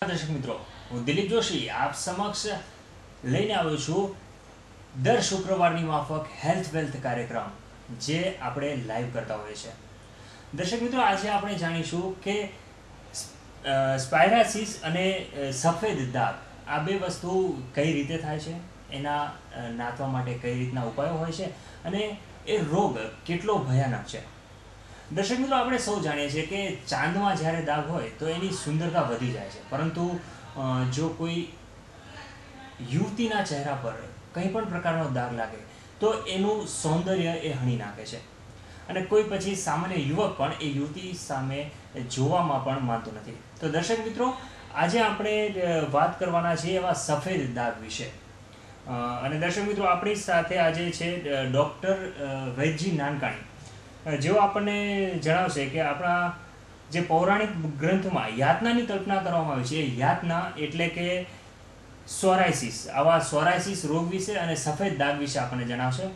દર્શક મિત્રો, હું દિલીપ જોશી આપ સમક્ષ લઈને આવ્યો છું દર શુક્રવારની માફક હેલ્થ વેલ્થ કાર્યક્રમ, જે આપણે લાઈવ કરતા હોઈએ છીએ. દર્શક મિત્રો, આજે આપણે જાણીશું કે સ્પાયરાસિસ અને સફેદ દાગ આ બે વસ્તુ કઈ રીતે થાય છે? એના નાથવા માટે કઈ રીતના ઉપાયો હોય છે? અને એ રોગ કેટલો ભયાનક છે? દર્શક મિત્રો, આપણે સૌ જાણીએ છીએ કે ચાંદમાં જ્યારે દાગ હોય તો એની સુંદરતા વધી જાય છે. પરંતુ જો કોઈ યુવતીના ચહેરા પર કંઈ પણ પ્રકારનો દાગ લાગે, તો એનું સૌંદર્ય એ હણી નાખે છે. અને કોઈ પછી સામાન્ય યુવક પણ એ યુવતી સામે જોવામાં પણ માનતો નથી. તો દર્શક મિત્રો, આજે આપણે વાત કરવાના છીએ એવા સફેદ દાગ વિશે. અને દર્શક મિત્રો, આપણી સાથે આજે છે ડૉક્ટર વૈદજી નાનકાણી. જેઓ આપણને જણાવશે કે આપણા જે પૌરાણિક ગ્રંથમાં યાતનાની કલ્પના કરવામાં આવી છે, એ યાતના એટલે કે સોરાયસિસ, આવા સોરાયસિસ રોગ વિશે અને સફેદ દાગ વિશે આપણને જણાવશે.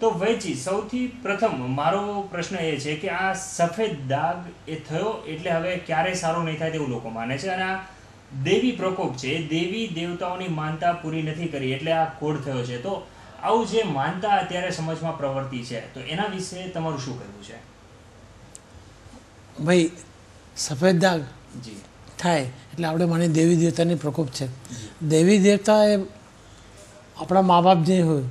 તો વૈજી સૌથી પ્રથમ મારો પ્રશ્ન એ છે કે આ સફેદ દાગ એ થયો એટલે હવે ક્યારે સારો નહીં થાય તેવું લોકો માને છે અને આ દેવી પ્રકોપ છે દેવી દેવતાઓની માનતા પૂરી નથી કરી એટલે આ કોડ થયો છે. તો આવું જે માનતા અત્યારે સમાજમાં પ્રવર્તી છે તો એના વિશે તમારું શું કહેવું છે? ભાઈ સફેદ દાગ જી. થાય એટલે આપણે માની દેવી દેવતાની પ્રકોપ છે. દેવી દેવતા એ આપણા મા બાપ જે હોય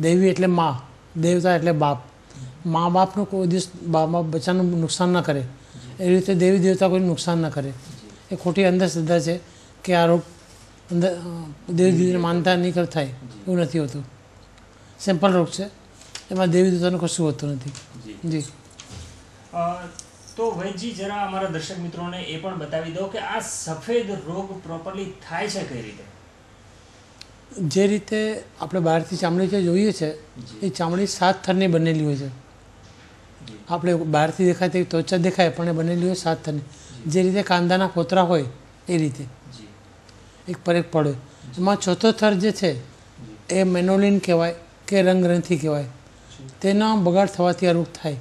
દેવી એટલે મા દેવતા એટલે બાપ. મા બાપનું કોઈ દિવસ બા બાપ બચ્ચાનું નુકસાન ન કરે. એવી રીતે દેવી દેવતા કોઈ નુકસાન ન કરે. એ ખોટી અંધશ્રદ્ધા છે કે આ રોગ અંદર દેવી દેવીને માનતા નહીં કર થાય. એવું નથી હોતું. સિમ્પલ રોગ છે. એમાં દેવી દેવતાનું કશું હોતું નથી. જી. જી. અ, તો વૈજી જરા અમારા દર્શક મિત્રોને એ પણ બતાવી દો કે આ સફેદ રોગ પ્રોપરલી થાય છે કઈ રીતે? જે રીતે આપણે બહારથી ચામડી જે જોઈએ છે એ ચામડી સાત થરની બનેલી હોય છે. આપણે બહારથી દેખાય તે ત્વચા દેખાય પણ એ બનેલી હોય સાત થરની. જે રીતે કાંદાના કોતરા હોય એ રીતે. એક પર એક પડ્યો. એમાં ચોથો થર જે છે, એ મેનોલિન કહેવાય કે રંગગ્રંથિ કહેવાય. તેના બગાડ થવાથી આ રોગ થાય.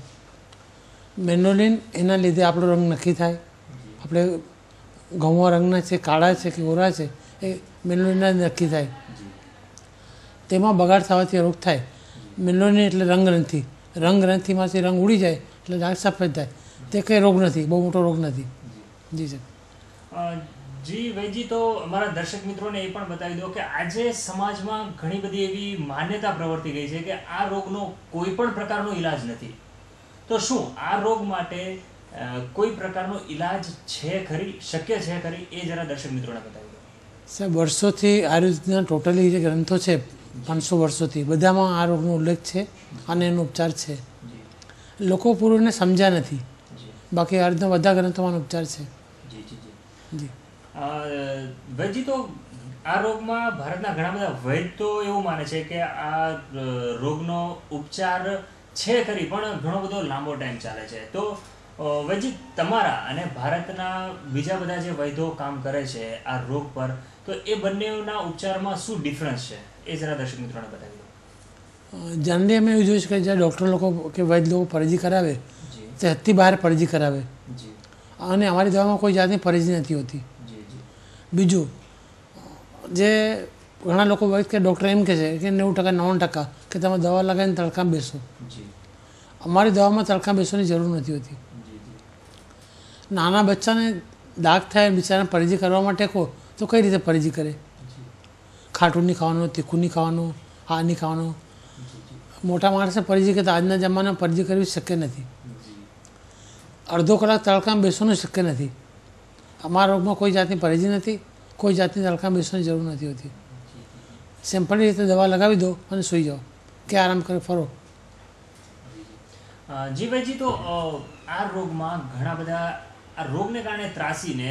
મેનોલિન એના લીધે આપણો રંગ નક્કી થાય. આપણે ઘઉંવા રંગના છે, કાળા છે કે ગોરા છે, એ મેનોલિનના નક્કી થાય. તેમાં બગાડ થવાથી રોગ થાય. મેનોલિન એટલે રંગગ્રંથિ રંગગ્રંથિમાંથી રંગ ઉડી જાય, એટલે દાગ સફેદ થાય. તે કંઈ રોગ નથી, બહુ મોટો રોગ નથી. જી સર જી વૈજી તો અમારા દર્શક મિત્રોને એ પણ બતાવી દો કે આજે સમાજમાં ઘણી બધી એવી માન્યતા પ્રવર્તી ગઈ છે કે આ રોગનો કોઈ પણ પ્રકારનો ઈલાજ નથી. તો શું આ રોગ માટે કોઈ પ્રકારનો ઈલાજ છે ખરી શક્ય છે ખરી એ જરા દર્શક મિત્રોને બતાવી દો. સાહેબ વર્ષોથી આયુર્વેદના ટોટલી જે ગ્રંથો છે પાંચસો વર્ષોથી બધામાં આ રોગનો ઉલ્લેખ છે અને એનો ઉપચાર છે. લોકો પૂર્વને સમજ્યા નથી. બાકી બાકી આયુર્વેદના બધા ગ્રંથોમાં ઉપચાર છે. જી જી. જી. વૈદજી તો આ રોગમાં ભારતના ઘણા બધા વૈદ્ય તો એવું માને છે કે આ રોગનો ઉપચાર છે ખરી પણ ઘણો બધો લાંબો ટાઈમ ચાલે છે. તો અ, તમારા અને ભારતના બીજા બધા જે વૈદ્યો કામ કરે છે આ રોગ પર તો એ બંનેના ઉપચારમાં શું ડિફરન્સ છે? એ જરા દર્શક મિત્રોને બતાવી દો. જનરલી અમે એવું જોયું છે કે જ્યાં ડૉક્ટર લોકો કે વૈદ્ય લોકો પરજી કરાવે તે હદથી બહાર પરજી કરાવે. અને અમારી દવામાં કોઈ જાતની પરજી નથી હોતી. બીજું જે ઘણા લોકો હોય કે ડૉક્ટર એમ કહે છે કે નેવું ટકા નવ્વાણું ટકા કે તમે દવા લગાવીને તડકામાં બેસો. અમારી દવામાં તડકા બેસવાની જરૂર નથી હોતી. નાના બચ્ચાને દાગ થાય બિચારાને પરેજી કરવા માટે કહો તો કઈ રીતે પરેજી કરે? ખાટું નહીં ખાવાનું તીખું નહીં ખાવાનું. આ નહીં ખાવાનું મોટા માણસે પરેજી કરતા આજના જમાનામાં પરેજી કરવી શક્ય નથી. અડધો કલાક તડકામાં બેસવાનું શક્ય નથી. અમારા રોગમાં કોઈ જાતની પરેજી નથી, કોઈ જાતની તડકામાં બેસવાની જરૂર નથી હોતી. સિમ્પલી રીતે દવા લગાવી દો અને સૂઈ જાઓ. કે આરામ કરી, ફરો. જીભાઈજી તો આ રોગમાં ઘણા બધા, આ રોગને કારણે ત્રાસીને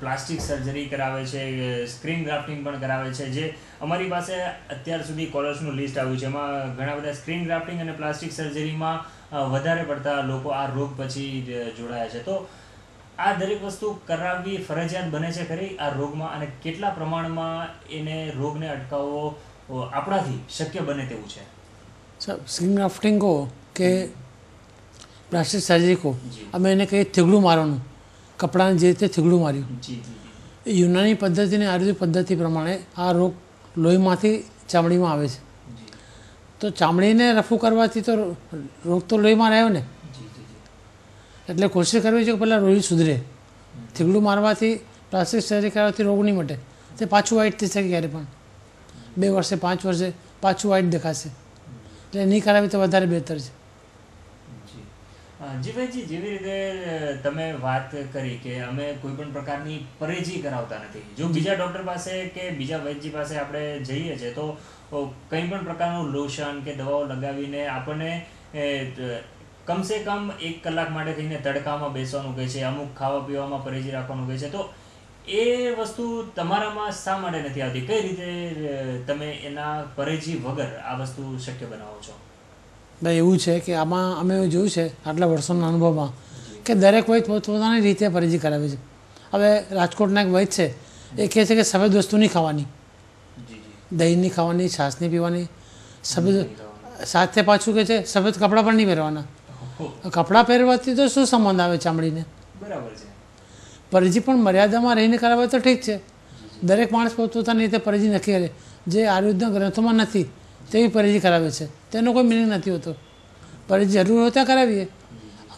પ્લાસ્ટિક સર્જરી કરાવે છે, સ્ક્રીન ગ્રાફ્ટિંગ પણ કરાવે છે, જે અમારી પાસે અત્યાર સુધી કોલર્સનું લિસ્ટ આવ્યું છે. એમાં ઘણા બધા સ્ક્રીન ગ્રાફ્ટિંગ અને પ્લાસ્ટિક સર્જરીમાં વધારે પડતા લોકો આ રોગ પછી જોડાયા છે. તો આ દરેક વસ્તુ કરાવવી ફરજિયાત બને છે ખરી. આ રોગમાં અને કેટલા પ્રમાણમાં એને રોગને અટકાવવો આપણાથી શક્ય બને તેવું છે. સ્કિન ગ્રાફ્ટિંગ કહો કે પ્લાસ્ટિક સર્જરી કહો અમે એને કહીએ થીગડું મારવાનું. કપડાને જે રીતે થીગડું માર્યું. એ યુનાની પદ્ધતિ અને આયુર્વેદિક પદ્ધતિ પ્રમાણે આ રોગ લોહીમાંથી ચામડીમાં આવે છે. તો ચામડીને રફુ કરવાથી તો રોગ તો લોહીમાં રહ્યો ને. એટલે કોશિશ કરવી છે કે પહેલાં રોઈ સુધરે. થીગડું મારવાથી પ્લાસ્ટિક સર્જરી કરવાથી રોગ નહીં મટે. તે પાછું વ્હાઇટ થઈ શકે ક્યારે પણ. બે વર્ષે, પાંચ વર્ષે પાછું વ્હાઇટ દેખાશે. એટલે નહીં કરાવી તો વધારે બહેતર છે. જીભાઈજી, જેવી રીતે તમે વાત કરી કે અમે કોઈ પણ પ્રકારની પરેજી કરાવતા નથી. જો બીજા ડૉક્ટર પાસે કે બીજા વૈદ્યજી પાસે આપણે જઈએ છીએ તો કંઈ પણ પ્રકારનું લોશન કે દવાઓ લગાવીને આપણને કમસે કમ એક કલાક માટે થઈને તડકામાં બેસવાનું કહે છે અમુક ખાવા પીવામાં પરેજી રાખવાનું કહે છે. તો એ વસ્તુ તમારામાં શા માટે નથી આવતી? કઈ રીતે તમે એના પરેજી વગર આ વસ્તુ શક્ય બનાવો છો? ભાઈ એવું છે કે આમાં અમે જોયું છે આટલા વર્ષોના અનુભવમાં કે દરેક વૈદ પોતપોતાની રીતે પરેજી કરાવે છે. હવે રાજકોટના એક વૈદ છે એ કહે છે કે સફેદ વસ્તુ નહીં ખાવાની. જી જી. દહીં નહીં ખાવાની છાશ નહીં પીવાની. સફેદ સાથે પાછું કે છે સફેદ કપડાં પણ નહીં પહેરવાના. કપડાં પહેરવાથી તો શું સંબંધ આવે ચામડીને? બરાબર છે. પરજી પણ મર્યાદામાં રહીને કરાવે તો ઠીક છે. દરેક માણસ પોતપોતાની રીતે પરજી નક્કી કરે. જે આયુર્વેદના ગ્રંથોમાં નથી તેવી પરજી કરાવે છે. તેનો કોઈ મિનિંગ નથી હોતો. પરજી જરૂર હોય ત્યાં કરાવીએ.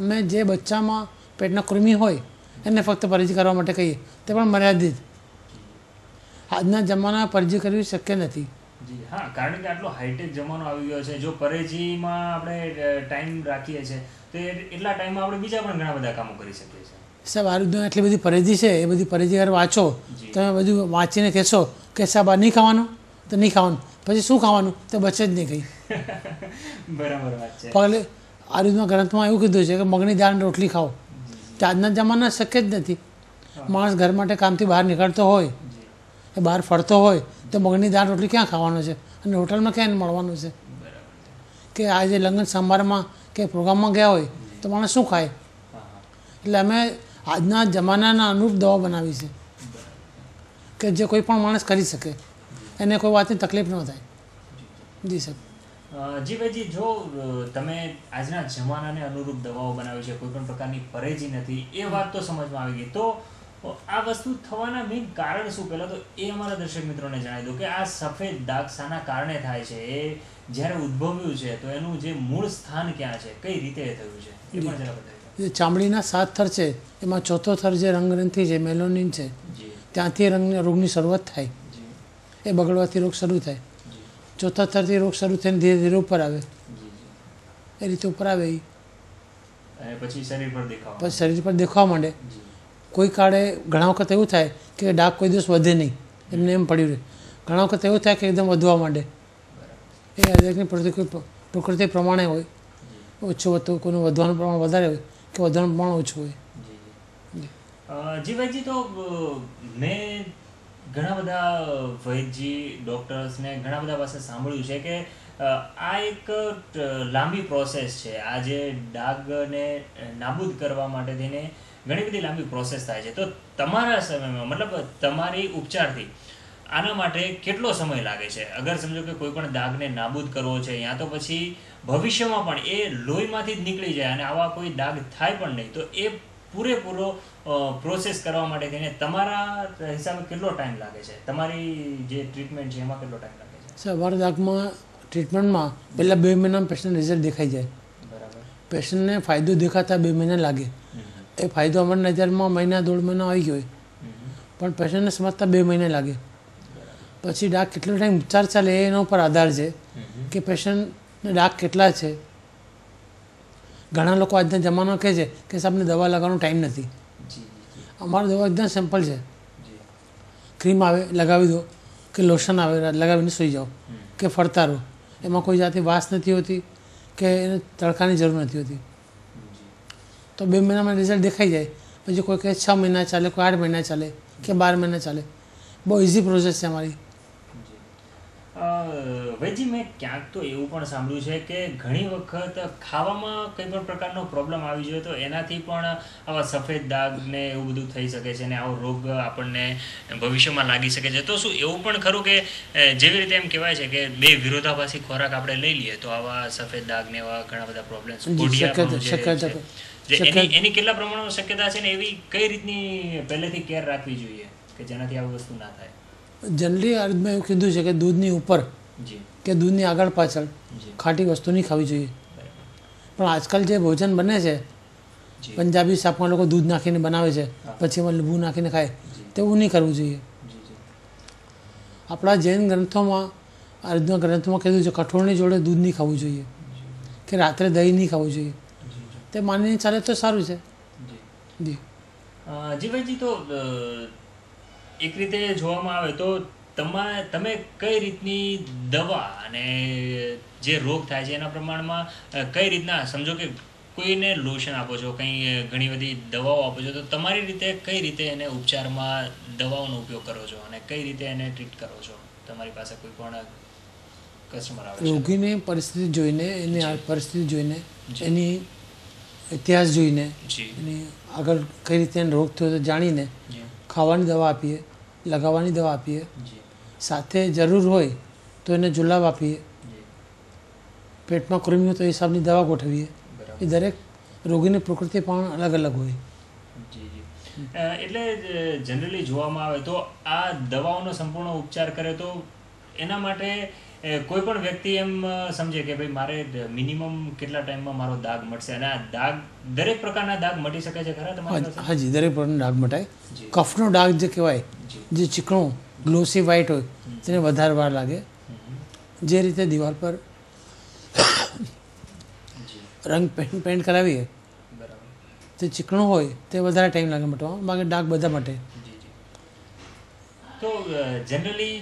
અમે જે બચ્ચામાં પેટના કૃમિ હોય એને ફક્ત પરજી કરવા માટે કહીએ. તે પણ મર્યાદિત. આજના જમાનામાં પરજી કરવી શક્ય નથી. જી હા કારણ કે આટલો હાઈટેક જમાનો આવી ગયો છે. જો પરેજીમાં આપણે ટાઈમ રાખીએ છીએ તો એટલા ટાઈમમાં આપણે બીજા પણ ઘણા બધા કામો કરી શકીએ છીએ. સાહેબ આયુર્વેદમાં એટલી બધી પરેજી છે એ બધી પરેજી અગર વાંચો તમે બધું વાંચીને કહેશો કે સાહેબ આ નહીં ખાવાનું? તો નહીં ખાવાનું. પછી શું ખાવાનું? તો બચે જ નહીં કંઈ બરાબર વાત છે. પગલે આયુર્વેદમાં ગ્રંથમાં એવું કીધું છે કે મગની દાળ રોટલી ખાઓ. તે આજના જમાના શક્ય જ નથી. માણસ ઘર માટે કામથી બહાર નીકળતો હોય એ બહાર ફરતો હોય તો મગની દાળ રોટલી ક્યાં ખાવાનો છે? અને હોટલમાં ક્યાં મળવાનું છે? કે આજે લગ્ન સમારંભમાં કે પ્રોગ્રામમાં ગયા હોય, તો માણસ શું ખાય? એટલે અમે આજના જમાનાના અનુરૂપ દવા બનાવી છે. કે જે કોઈ પણ માણસ કરી શકે. એને કોઈ વાતની તકલીફ ન થાય. જી સાહેબ. જી ભાઈજી, જો તમે આજના જમાનાને અનુરૂપ દવાઓ બનાવી છે, કોઈ પણ પ્રકારની પરેજી નથી, એ વાત તો સમજમાં આવી ગઈ. તો આ વસ્તુ થવાના મેઇન કારણ શું? પહેલાં તો એ અમારા દર્શક મિત્રોને જણાવી દો કે આ સફેદ દાગ શાના કારણે થાય છે. એ જ્યારે ઉદ્ભવ્યું છે તો એનું જે મૂળ સ્થાન ક્યાં છે? કઈ રીતે થયું છે? એ પણ જરા બતાવી જે ચામડીના સાત થર છે એમાં ચોથો થર જે રંગગ્રંથિ છે મેલોનિન છે જી. ત્યાંથી રંગ રોગની શરૂઆત થાય. એ બગડવાથી રોગ શરૂ થાય. જી. ચોથા થરથી રોગ શરૂ થઈને ધીરે ધીરે ઉપર આવે. જી જી. એ રીતે ઉપર આવે એ પછી શરીર પર દેખાવ પછી શરીર પર દેખાવા માંડે. જી. કોઈ કાળે ઘણા વખત એવું થાય કે ડાઘ કોઈ દિવસ વધે નહીં. એમને એમ પડ્યું રહે. ઘણા વખત એવું થાય કે એકદમ વધવા માંડે. એ દરેકની પ્રકૃતિ પ્રકૃતિ પ્રમાણે હોય. ઓછું વધતું કોઈનું વધવાનું પ્રમાણ વધારે હોય કે વધવાનું પ્રમાણ ઓછું હોય. જી જી. અ, તો મેં ઘણા બધા વૈદજી ડૉક્ટર્સને ઘણા બધા પાસે સાંભળ્યું છે કે આ એક લાંબી પ્રોસેસ છે. આ જે ડાઘને નાબૂદ કરવા માટે થઈને ઘણી બધી લાંબી પ્રોસેસ થાય છે. તો તમારા સમયમાં મતલબ તમારી ઉપચારથી આના માટે કેટલો સમય લાગે છે? અગર સમજો કે કોઈ પણ દાગને નાબૂદ કરવો છે યા તો પછી ભવિષ્યમાં પણ એ લોહીમાંથી જ નીકળી જાય અને આવા કોઈ દાગ થાય પણ નહીં તો એ પૂરેપૂરો પ્રોસેસ કરવા માટે થઈને તમારા હિસાબે કેટલો ટાઈમ લાગે છે? તમારી જે ટ્રીટમેન્ટ છે એમાં કેટલો ટાઈમ લાગે છે? સવાર દાગમાં ટ્રીટમેન્ટમાં પહેલાં બે મહિનામાં પેશન્ટ રિઝલ્ટ દેખાઈ જાય. બરાબર. પેશન્ટને ફાયદો દેખાતા બે મહિના લાગે. એ ફાયદો અમારી નજરમાં મહિના દોઢ મહિના આવી ગયો પણ પેશન્ટને સમજતા બે મહિના લાગે. પછી ડાઘ કેટલો ટાઈમ ઉપચાર ચાલે એના ઉપર આધાર છે કે પેશન્ટને ડાઘ કેટલા છે. ઘણા લોકો આજના જમાનો કહે છે કે સાહેબને દવા લગાવવાનો ટાઈમ નથી. જી દવા એકદમ સિમ્પલ છે. ક્રીમ આવે લગાવી દો કે લોશન આવે લગાવીને સૂઈ જાઓ કે ફરતા રહો. એમાં કોઈ જાતની વાસ નથી હોતી કે એને તડકાની જરૂર નથી હોતી. તો બે મહિનામાં રિઝલ્ટ દેખાઈ જાય. પછી કોઈ કહે છ મહિના ચાલે કોઈ આઠ મહિના ચાલે કે બાર મહિના ચાલે. બહુ ઇઝી પ્રોસેસ છે અમારી. વૈજી મેં ક્યાંક તો એવું પણ સાંભળ્યું છે કે ઘણી વખત ખાવામાં કંઈ પણ પ્રકારનો પ્રોબ્લેમ આવી જોઈએ તો એનાથી પણ આવા સફેદ દાગ ને એવું બધું થઈ શકે છે ને આવો રોગ આપણને ભવિષ્યમાં લાગી શકે છે. તો શું એવું પણ ખરું કે જેવી રીતે એમ કહેવાય છે કે બે વિરોધાભાસી ખોરાક આપણે લઈ લઈએ તો આવા સફેદ દાગ ને એવા ઘણા બધા પ્રોબ્લેમ્સ એની એની કેટલા પ્રમાણમાં શક્યતા છે ને એવી કઈ રીતની પહેલેથી કેર રાખવી જોઈએ કે જેનાથી આવી વસ્તુ ના થાય? જનરલી અર્થમાં એવું કીધું છે કે દૂધની ઉપર કે દૂધની આગળ પાછળ ખાટી વસ્તુ નહીં ખાવી જોઈએ. પણ આજકાલ જે ભોજન બને છે પંજાબી શાકમાં લોકો દૂધ નાખીને બનાવે છે પછી એમાં લીંબુ નાખીને ખાય તેવું નહીં કરવું જોઈએ. આપણા જૈન ગ્રંથોમાં આયુર્વેદના ગ્રંથોમાં કીધું છે કઠોળની જોડે દૂધ નહીં ખાવું જોઈએ. કે રાત્રે દહીં નહીં ખાવું જોઈએ. તે માનીને ચાલે તો સારું છે. જી. જી. જીભાઈજી તો એક રીતે જોવામાં આવે તો તમા તમે કઈ રીતની દવા અને જે રોગ થાય છે એના પ્રમાણમાં કઈ રીતના સમજો કે કોઈને લોશન આપો છો કંઈ ઘણી બધી દવાઓ આપો છો તો તમારી રીતે કઈ રીતે એને ઉપચારમાં દવાઓનો ઉપયોગ કરો છો અને કઈ રીતે એને ટ્રીટ કરો છો? તમારી પાસે કોઈ પણ કસ્ટમર આવે રોગીની પરિસ્થિતિ જોઈને એની પરિસ્થિતિ જોઈને. એની ઇતિહાસ જોઈને એની આગળ કઈ રીતે એને રોગ થયો તો જાણીને ખાવાની દવા આપીએ લગાવવાની દવા આપીએ. સાથે જરૂર હોય તો એને જુલાબ આપીએ. પેટમાં કૃમિ હોય તો એ હિસાબની દવા ગોઠવીએ. એ દરેક રોગીની પ્રકૃતિ પણ અલગ અલગ હોય. એટલે જનરલી જોવામાં આવે તો આ દવાઓનો સંપૂર્ણ ઉપચાર કરે તો એના માટે કોઈ પણ વ્યક્તિ એમ સમજે કે ભાઈ મારે મિનિમમ કેટલા ટાઈમમાં મારો દાગ મળશે અને આ દાગ દરેક પ્રકારના દાગ મટી શકે છે ખરા તમારા હાજી દરેક પ્રકારનો દાગ મટાય. કફનો દાગ જે કહેવાય જે. ચીકણો ગ્લોસી વ્હાઇટ હોય તેને વધારે વાર લાગે. જે રીતે દિવાલ પર રંગ પેન્ટ પેન્ટ કરાવીએ તે ચીકણું હોય તે વધારે ટાઈમ લાગે મટવામાં. બાકી ડાક બધા માટે. તો જનરલી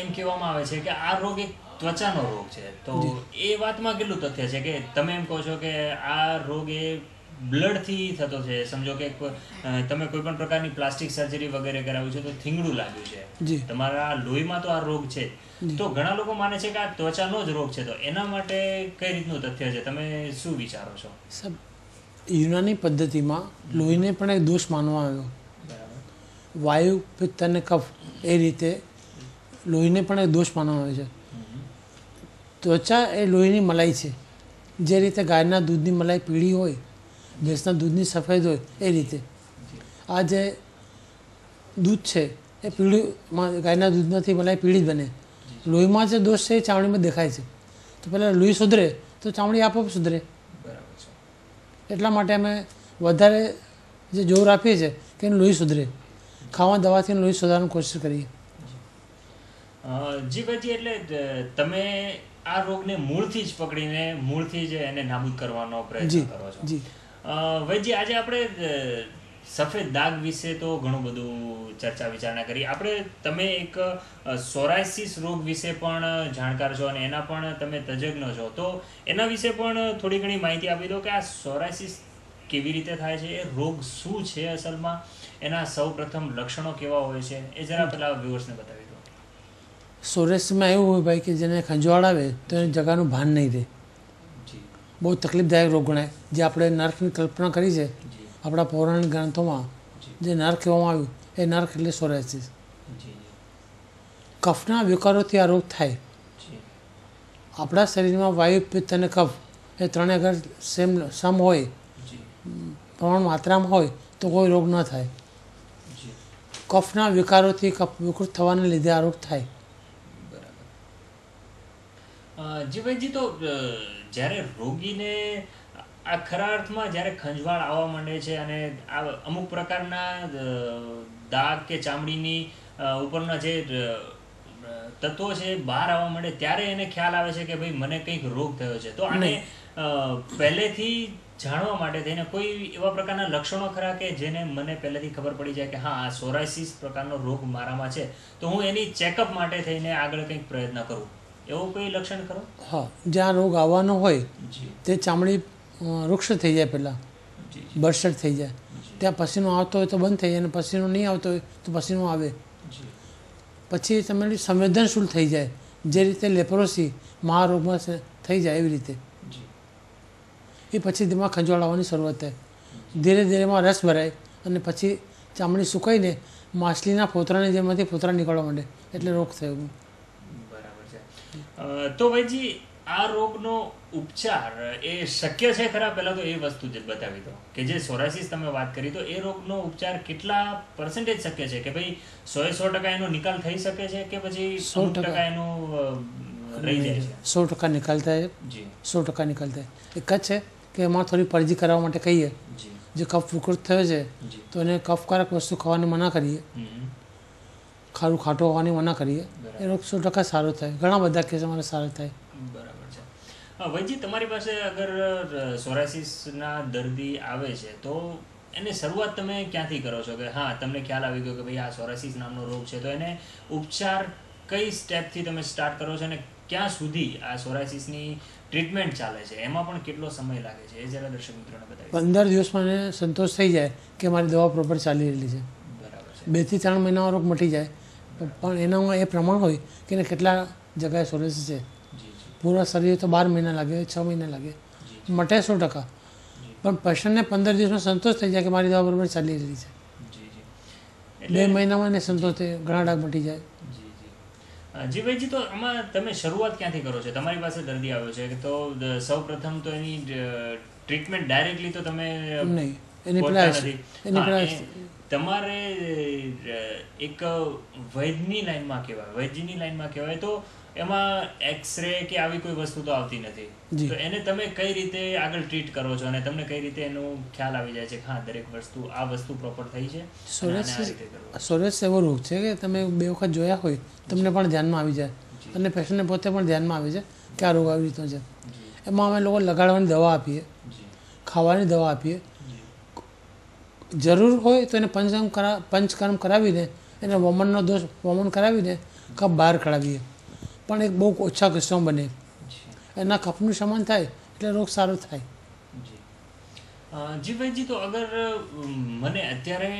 એમ કહેવામાં આવે છે કે આ રોગ એક ત્વચાનો રોગ છે. તો એ વાતમાં કેટલું તથ્ય છે કે તમે એમ કહો છો કે આ રોગ એ બ્લડથી થતો છે? સમજો કે તમે કોઈ પણ પ્રકારની પ્લાસ્ટિક સર્જરી વગેરે કરાવ્યું છે તો થીંગડું લાગ્યું છે. તમારા લોહીમાં તો આ રોગ છે. તો ઘણા લોકો માને છે કે આ ત્વચાનો જ રોગ છે. તો એના માટે કઈ રીતનું તથ્ય છે? તમે શું વિચારો છો? સબ યુનાની પદ્ધતિમાં લોહીને પણ એક દોષ માનવામાં આવ્યો. વાયુ પિત્ત અને કફ એ રીતે લોહીને પણ એક દોષ માનવામાં આવે છે. ત્વચા એ લોહીની મલાઈ છે. જે રીતે ગાયના દૂધની મલાઈ પીળી હોય, ભેંસના દૂધની સફેદ હોય, એ રીતે. આ જે દૂધ છે, એ પીળું ગાયના દૂધમાંથી મલાઈ પીળી જ બને. લોહીમાં જે દોષ છે, એ ચામડીમાં દેખાય છે. તો પહેલાં લોહી સુધરે, તો ચામડી આપોઆપ સુધરે. એટલા માટે અમે વધારે જે જોર આપીએ છીએ, કે લોહી સુધરે. ખાવા, દવાથી લોહી સુધારવાની કોશિશ કરીએ. જી એટલે તમે આ રોગને મૂળથી જ પકડીને મૂળથી જ એને નાબૂદ કરવાનો પ્રયત્ન કરો છો. વૈજી આજે આપણે સફેદ દાગ વિશે તો ઘણું બધું ચર્ચા વિચારણા કરી. આપણે તમે એક સોરાયસિસ રોગ વિશે પણ જાણકાર છો અને એના પણ તમે તજજ્ઞ છો. તો એના વિશે પણ થોડી ઘણી માહિતી આપી દો કે આ સોરાયસિસ કેવી રીતે થાય છે? એ રોગ શું છે અસલમાં? એના સૌ પ્રથમ લક્ષણો કેવા હોય છે? એ જરા પેલા વ્યુઅર્સને બતાવી સોરેસમાં એવું હોય ભાઈ કે જેને ખંજવાળ આવે તો એને જગાનું ભાન નહીં રહે. બહુ તકલીફદાયક રોગ ગણાય. જે આપણે નર્કની કલ્પના કરી છે આપણા પૌરાણિક ગ્રંથોમાં જે. નર્ક કહેવામાં આવ્યું એ નર્ક એટલે સોરાયસિસ કફના વિકારોથી આ રોગ થાય. આપણા શરીરમાં વાયુ પિત્ત અને કફ એ ત્રણે અગર સેમ સમ હોય પ્રમાણ માત્રામાં હોય તો કોઈ રોગ ન થાય. કફના વિકારોથી કફ વિકૃત થવાને લીધે આ રોગ થાય. જીભાઈજી તો જ્યારે રોગીને આ ખરા અર્થમાં જ્યારે ખંજવાળ આવવા માંડે છે અને આ અમુક પ્રકારના દાગ કે ચામડીની ઉપરના જે તત્વો છે બહાર આવવા માંડે ત્યારે એને ખ્યાલ આવે છે કે ભાઈ મને કંઈક રોગ થયો છે. તો આને પહેલેથી જાણવા માટે થઈને કોઈ એવા પ્રકારના લક્ષણો ખરા કે જેને મને પહેલેથી ખબર પડી જાય કે હા આ સોરાયસિસ પ્રકારનો રોગ મારામાં છે તો હું એની ચેકઅપ માટે થઈને આગળ કંઈક પ્રયત્ન કરું? એવો કોઈ લક્ષણ ખરો? હા જ્યાં રોગ આવવાનો હોય તે ચામડી વૃક્ષ થઈ જાય પહેલાં. બરસટ થઈ જાય. ત્યાં પસીનો આવતો હોય તો બંધ થઈ જાય અને પસીનો નહીં આવતો હોય તો પસીનો આવે. પછી તમારી સંવેદનશીલ થઈ જાય. જે રીતે લેપ્રોસી મહારોગમાં થઈ જાય એવી રીતે. એ પછી તેમાં ખંજવાળ આવવાની શરૂઆત થાય. ધીરે ધીરે એમાં રસ ભરાય અને પછી ચામડી સુકાઈને માછલીના ફોતરાને જેમાંથી ફોતરા નીકળવા માંડે એટલે રોગ થયો. તો ભાઈજી આ રોગનો ઉપચાર એ શક્ય છે ખરા? પહેલાં તો એ વસ્તુ જ બતાવી દો. કે જે સોરાસિસ તમે વાત કરી તો એ રોગનો ઉપચાર કેટલા પર્સન્ટેજ શક્ય છે? કે ભાઈ સો સો ટકા એનો નિકાલ થઈ શકે છે કે પછી સો ટકા. એનો રહી જાય છે? સો ટકા નિકાલ થાય. જી. સો ટકા નિકાલ થાય. એક જ છે કે એમાં થોડી પરજી કરાવવા માટે કહીએ. જે. કફ વિકૃત થયો છે તો એને કફકારક વસ્તુ ખાવાની મના કરીએ. ખારું ખાટું હોવાની મના કરીએ. એ રોગ સો ટકા સારો થાય. ઘણા બધા કેસ અમારે સારા થાય. બરાબર છે. વૈજી તમારી પાસે અગર સોરાસિસના દર્દી આવે છે તો એને શરૂઆત તમે ક્યાંથી કરો છો? કે હા તમને ખ્યાલ આવી ગયો કે ભાઈ આ સોરાસિસ નામનો રોગ છે તો એને ઉપચાર કઈ સ્ટેપથી તમે સ્ટાર્ટ કરો છો અને ક્યાં સુધી આ સોરાસિસની ટ્રીટમેન્ટ ચાલે છે? એમાં પણ કેટલો સમય લાગે છે? એ જરા દર્શક મિત્રોને બતાવી પંદર દિવસમાં મને સંતોષ થઈ જાય કે મારી દવા પ્રોપર ચાલી રહેલી છે. બરાબર છે. બેથી ત્રણ મહિનામાં રોગ મટી જાય. પણ એનામાં એ પ્રમાણ હોય કે એને કેટલા જગ્યાએ સોરેસ છે. પૂરા શરીર તો બાર મહિના લાગે છ મહિના લાગે. મટે સો ટકા. પણ પેશન્ટને પંદર દિવસમાં સંતોષ થઈ જાય કે મારી દવા બરાબર ચાલી રહી છે. બે મહિનામાં એને સંતોષ થાય ઘણા ડાક મટી જાય. જીભાઈજી તો આમાં તમે શરૂઆત ક્યાંથી કરો છો? તમારી પાસે દર્દી આવ્યો છે કે તો સૌ પ્રથમ તો એની ટ્રીટમેન્ટ ડાયરેક્ટલી તો તમે નહીં. એની એની તમારે એક વૈદ્યની લાઈનમાં કહેવાય. વૈદ્યની લાઈનમાં કહેવાય તો એમાં એક્સરે કે આવી કોઈ વસ્તુ તો આવતી નથી. તો એને તમે કઈ રીતે આગળ ટ્રીટ કરો છો અને તમને કઈ રીતે એનો ખ્યાલ આવી જાય છે કે હા દરેક વસ્તુ આ વસ્તુ પ્રોપર થઈ છે. સોરેસ એવો રોગ છે કે તમે બે વખત જોયા હોય તમને પણ ધ્યાનમાં આવી જાય. અને પેશન્ટને પોતે પણ ધ્યાનમાં આવી જાય કે આ રોગ આવી રીતનો છે. એમાં અમે લોકો લગાડવાની દવા આપીએ. ખાવાની દવા આપીએ. જરૂર હોય તો એને પંચકર્મ કરા પંચકર્મ કરાવીને એને વમનનો દોષ, વમન કરાવીને કપ બહાર કઢાવીએ. પણ એક બહુ ઓછા કિસ્સામાં બને. એના કપનું સમાન થાય, એટલે રોગ સારો થાય. જી. જીભાઈજી તો અગર મને અત્યારે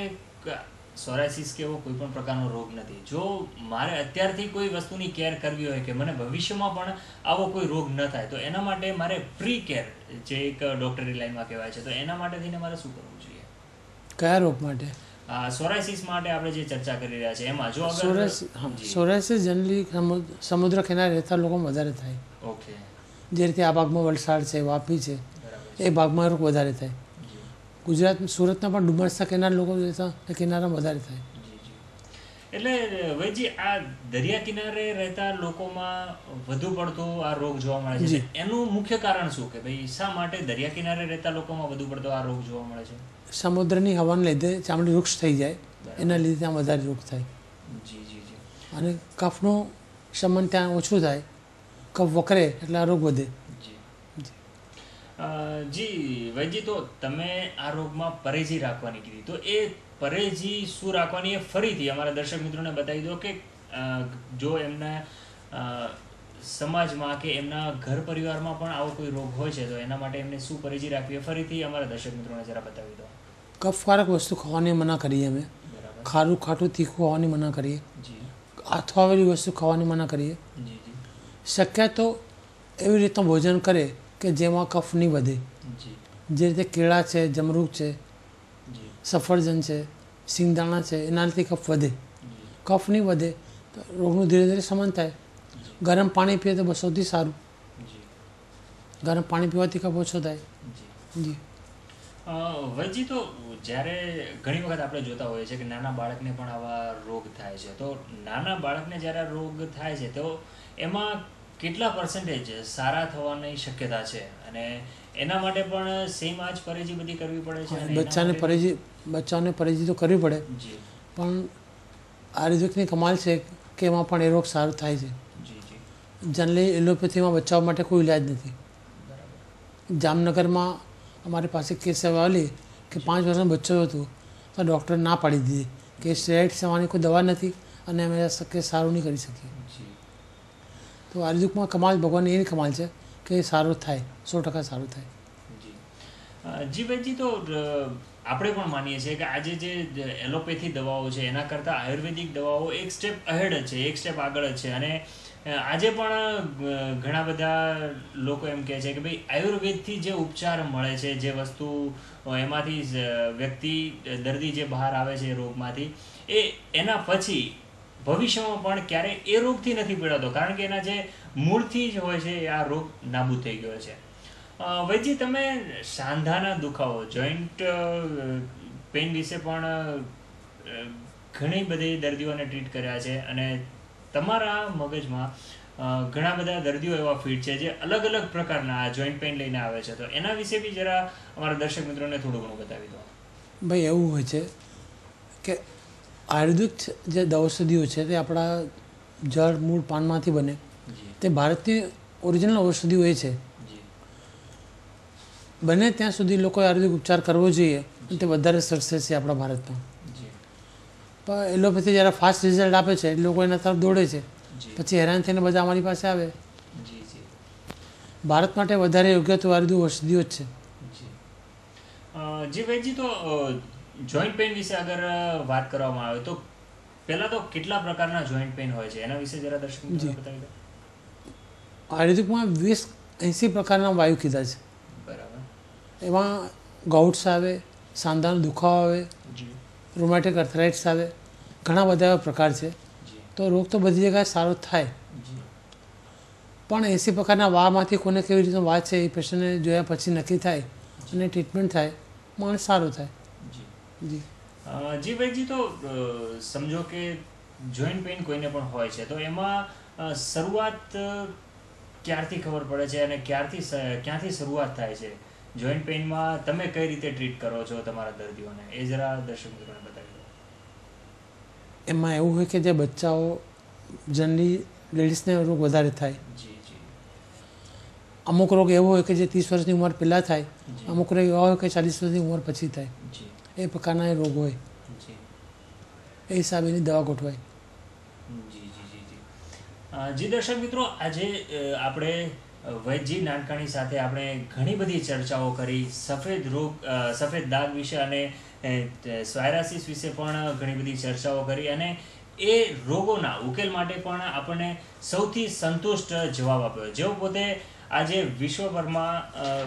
સોરાયસિસ કે એવો કોઈ પણ પ્રકારનો રોગ નથી. જો મારે અત્યારથી કોઈ વસ્તુની કેર કરવી હોય કે મને ભવિષ્યમાં પણ આવો કોઈ રોગ ન થાય, તો એના માટે મારે પ્રી કેર, જે એક ડોક્ટરી લાઈનમાં કહેવાય છે, તો એના માટે થઈને મારે શું કરવું જોઈએ? કયા રોગ માટે? સોરાયસિસ માટે આપણે જે ચર્ચા કરી રહ્યા છે એમાં જો સોરાયસિસ જનરલી સમુદ્ર કિનારે રહેતા લોકોમાં વધારે થાય. ઓકે. જે રીતે આ ભાગમાં વલસાડ છે વાપી છે એ ભાગમાં રોગ વધારે થાય. ગુજરાત સુરતના પણ ડુમસના કિનારા લોકો રહેતા એ કિનારામાં વધારે થાય. એટલે વૈજી આ દરિયા કિનારે રહેતા લોકોમાં વધુ પડતો આ રોગ જોવા મળે છે. એનું મુખ્ય કારણ શું? કે ભાઈ શા માટે દરિયા કિનારે રહેતા લોકોમાં વધુ પડતો આ રોગ જોવા મળે છે? સમુદ્રની હવાને લીધે ચામડી વૃક્ષ થઈ જાય. એના લીધે ત્યાં વધારે રોગ થાય. જી જી જી. અને કફનું શમન ત્યાં ઓછું થાય. કફ વકરે એટલે આ રોગ વધે. જી. વૈજી તો તમે આ રોગમાં પરેજી રાખવાની કીધી. તો એ પરેજી શું રાખવાની એ ફરીથી અમારા દર્શક મિત્રોને બતાવી દો કે જો એમના સમાજમાં કે એમના ઘર પરિવારમાં પણ આવો કોઈ રોગ હોય છે તો એના માટે એમને શું પરેજી રાખવી એ ફરીથી અમારા દર્શક મિત્રોને જરા બતાવી દો. કફકારક વસ્તુ ખાવાની મના કરીએ અમે. ખારું ખાટું તીખું હોવાની મના કરીએ. આથવાવેલી વસ્તુ ખાવાની મના કરીએ. શક્ય તો એવી રીતનું ભોજન કરે કે જેમાં કફ નહીં વધે. જે રીતે કેળા છે જમરૂક છે સફરજન છે સિંગદાણા છે એનાથી કફ વધે. કફ નહીં વધે તો રોગનું ધીરે ધીરે સમાન થાય. ગરમ પાણી પીએ તો સૌથી સારું. જી. ગરમ પાણી પીવાથી કફ ઓછો થાય. જી. જી. અ, વૈજી તો જ્યારે ઘણી વખત આપણે જોતા હોઈએ છીએ કે નાના બાળકને પણ આવા રોગ થાય છે તો નાના બાળકને જ્યારે રોગ થાય છે તો એમાં કેટલા પર્સન્ટેજ સારા થવાની શક્યતા છે? અને એના માટે પણ સેમ આ જ પરેજી બધી કરવી પડે છે બચ્ચાને પરેજી બચ્ચાને પરેજી તો કરવી પડે. પણ આયુર્વેદિકની કમાલ છે કે એમાં પણ એ રોગ સારો થાય છે. જનરલી એલોપેથીમાં બચ્ચાઓ માટે કોઈ ઇલાજ નથી. જામનગરમાં અમારી પાસે કેસ આવેલી કે પાંચ વર્ષનો બચ્ચો હતો તો ડૉક્ટરે ના પાડી દીધી. કે સ્ટેરાઇડ સેવાની કોઈ દવા નથી અને અમે શક્ય સારું નહીં કરી શકીએ. તો આયુર્વેદિકમાં કમાલ ભગવાનની એની કમાલ છે કે સારું થાય સો ટકા સારું થાય. જી. અ, જી તો આપણે પણ માનીએ છીએ કે આજે જે એલોપેથી દવાઓ છે એના કરતાં આયુર્વેદિક દવાઓ એક સ્ટેપ અહેડ જ છે એક સ્ટેપ આગળ જ છે. અને આજે પણ ઘણા બધા લોકો એમ કહે છે કે ભાઈ આયુર્વેદથી જે ઉપચાર મળે છે જે વસ્તુ એમાંથી વ્યક્તિ દર્દી જે બહાર આવે છે રોગમાંથી એ એના પછી ભવિષ્યમાં પણ ક્યારે એ રોગથી નથી પીડાતો. કારણ કે એના જે મૂળથી જ હોય છે આ રોગ નાબૂદ થઈ ગયો છે. વૈજી તમે સાંધાના દુખાવો જોઈન્ટ પેઇન વિશે પણ ઘણી બધી દર્દીઓને ટ્રીટ કર્યા છે અને તમારા મગજમાં ઘણા બધા દર્દીઓ એવા ફીટ છે જે અલગ અલગ પ્રકારના આ જોઈન્ટ પેઇન લઈને આવે છે. તો એના વિશે બી જરા અમારા દર્શક મિત્રોને થોડું ઘણું બતાવી દો. ભાઈ, એવું હોય છે કે આયુર્વેદિક જે ઔષધિઓ છે તે આપણા જળ મૂળ પાનમાંથી બને. તે ભારતની ઓરિજિનલ ઔષધિઓ એ છે. બને ત્યાં સુધી લોકોએ આયુર્વેદિક ઉપચાર કરવો જોઈએ તે વધારે સક્સેસ છે આપણા ભારતમાં પણ એલોપેથી જ્યારે ફાસ્ટ રિઝલ્ટ આપે છે લોકો એના તરફ દોડે છે. પછી હેરાન થઈને બધા અમારી પાસે આવે. ભારત માટે વધારે યોગ્ય તો આયુર્વેદિક ઔષધિઓ જ છે. જી. વૈજી તો જોઈન્ટ પેઇન વિશે અગર વાત કરવામાં આવે તો પહેલા તો કેટલા પ્રકારના જોઈન્ટ પેઇન હોય છે? એના વિશે જરા દર્શક બતાવી દો. આયુર્વેદિકમાં વીસ એંસી પ્રકારના વાયુ કીધા છે. બરાબર. એમાં ગાઉટ્સ આવે સાંધાનો દુખાવો આવે રોમેટિક અર્થરાઇટ્સ આવે ઘણા બધા એવા પ્રકાર છે. તો રોગ તો બધી જગ્યાએ સારો થાય. પણ એસી પ્રકારના વામાંથી કોને કેવી રીતનો વા છે એ પેશન્ટને જોયા પછી નક્કી થાય અને ટ્રીટમેન્ટ થાય માણસ સારો થાય. જી. જી ભાઈજી તો સમજો કે જોઈન્ટ પેઇન કોઈને પણ હોય છે. તો એમાં શરૂઆત ક્યારથી ખબર પડે છે અને ક્યારથી ક્યાંથી શરૂઆત થાય છે? જોઈન્ટ પેઇનમાં તમે કઈ રીતે ટ્રીટ કરો છો તમારા દર્દીઓને? એ જરા દર્શક મિત્રોને બતાવી દો. એમાં એવું હોય કે જે બચ્ચાઓ જનરલી લેડીઝને રોગ વધારે થાય. જી જી. અમુક રોગ એવો હોય કે જે ત્રીસ વર્ષની ઉંમર પહેલાં થાય. અમુક રોગ એવા હોય કે ચાલીસ વર્ષની ઉંમર પછી થાય. જી. એ પ્રકારના રોગ હોય. જી. એ હિસાબે એની દવા ગોઠવાય. જી દર્શક મિત્રો આજે આપણે અ, વૈદજી નાનકાણી સાથે આપણે ઘણી બધી ચર્ચાઓ કરી. સફેદ રોગ સફેદ દાગ વિશે અને સ્વાયરાસિસ વિશે પણ ઘણી બધી ચર્ચાઓ કરી અને એ રોગોના ઉકેલ માટે પણ આપણને સૌથી સંતુષ્ટ જવાબ આપ્યો. જેઓ પોતે આજે વિશ્વભરમાં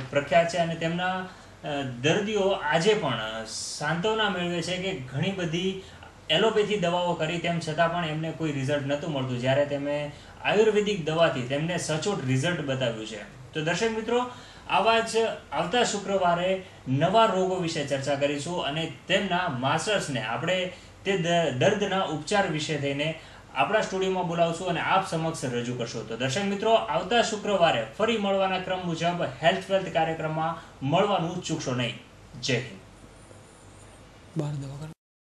પ્રખ્યાત છે અને તેમના દર્દીઓ આજે પણ સાંત્વના મેળવે છે કે ઘણી બધી એલોપેથી દવાઓ કરી તેમ છતાં પણ એમને કોઈ રિઝલ્ટ નહોતું મળતું. જ્યારે તેમણે આયુર્વેદિક દવાથી તેમને સચોટ રિઝલ્ટ બતાવ્યું છે. તો દર્શક મિત્રો, આવા જ આવતા શુક્રવારે નવા રોગો વિશે ચર્ચા કરીશું અને તેમના માસ્ટર્સને આપણે તે દર્દના ઉપચાર વિશે થઈને આપણા સ્ટુડિયોમાં બોલાવશું અને આપ સમક્ષ રજૂ કરશું. તો દર્શક મિત્રો, આવતા શુક્રવારે ફરી મળવાના ક્રમ મુજબ હેલ્થ વેલ્થ કાર્યક્રમમાં મળવાનું ચૂકશો નહીં. જય હિન્દ.